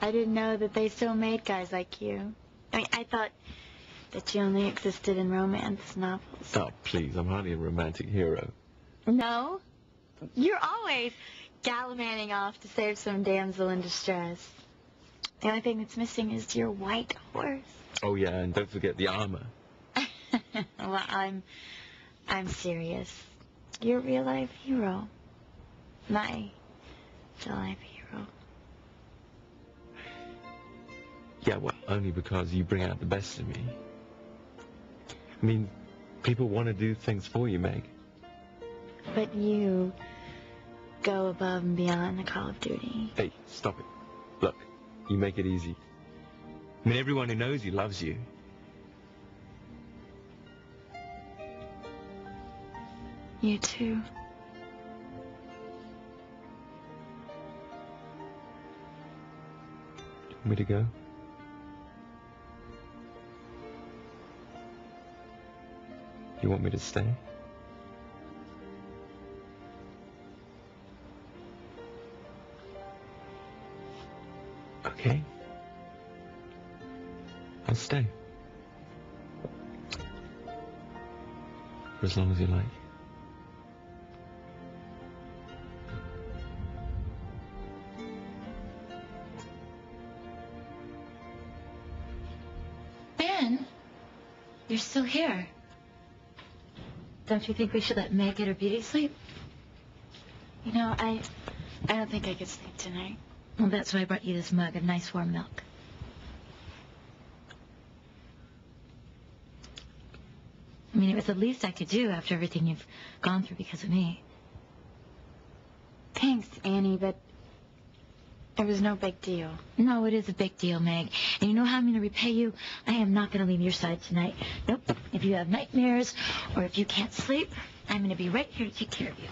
I didn't know that they still made guys like you. I mean, I thought that you only existed in romance novels. Oh, please, I'm hardly a romantic hero. No? You're always gallivanting off to save some damsel in distress. The only thing that's missing is your white horse. Oh, yeah, and don't forget the armor. well, I'm... I'm serious. You're a real-life hero. My real-life hero. Yeah, well, only because you bring out the best in me. I mean, people want to do things for you, Meg. But you go above and beyond the Call of Duty. Hey, stop it. Look, you make it easy. I mean, everyone who knows you loves you. You too. Want me to go? You want me to stay? Okay. I'll stay. For as long as you like. Ben, you're still here. Don't you think we should let Meg get her beauty sleep? You know, I... I don't think I could sleep tonight. Well, that's why I brought you this mug of nice warm milk. I mean, it was the least I could do after everything you've gone through because of me. Thanks, Annie, but... It was no big deal. No, it is a big deal, Meg. And you know how I'm going to repay you? I am not going to leave your side tonight. Nope. If you have nightmares or if you can't sleep, I'm going to be right here to take care of you.